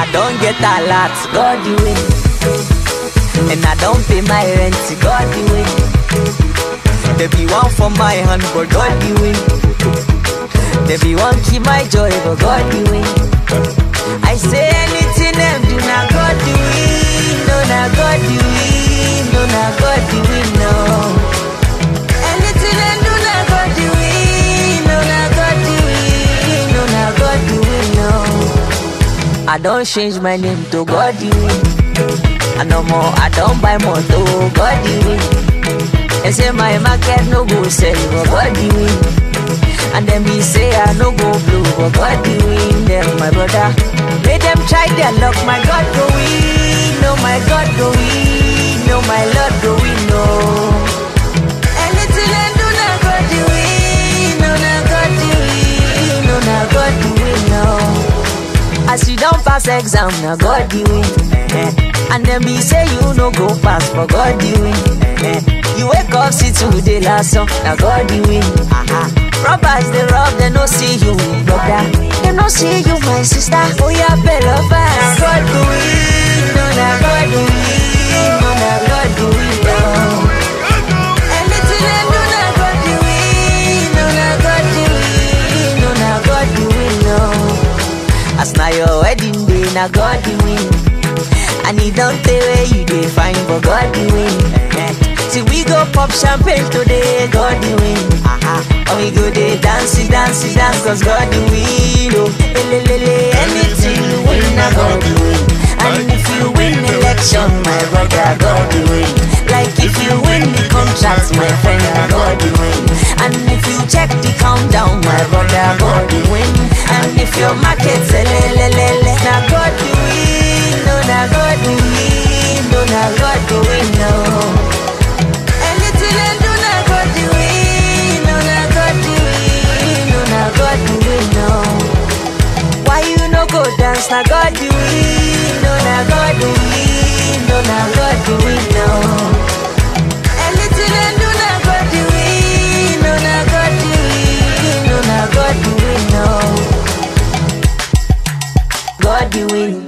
I don't get a lot, God the win. And I don't pay my rent, God the win. There be one for my hand, but God the win. There be one keep my joy, but God the win. I don't change my name to God. I no more, I don't buy more to God. They say my market no go sell, but God win. And then me say I no go blue, but God the win. Them my brother, let them try their luck. My God go win, no my God go win, pass exam, now God the win. eh. And then be say you no go pass, for God the win. eh. You wake up, see today last song, now God the win. Aha. Robbers they rob, they no see you, brother. They no see you, my sister. Oh yeah, better fast. God the win, no now God the win, no now day, now God the win. And he don't tell where you dey find, but God the win. Eh. See we go pop champagne today, God the win. Aha. And we go dey dance, dance, dance, cause God the win. Oh, elelele, anything you win, now God the win. And if you win the election, my brother, God the win. Like if you win the contract, my friend, now God the win check the countdown, my brother God the win. And if your market say le le le na God win, no na God the win, no na God the win, no. Anything I do na God the win, no na God win, no na God win, no. Why you no go dance? Na God win, no na God win, no na God win. doing?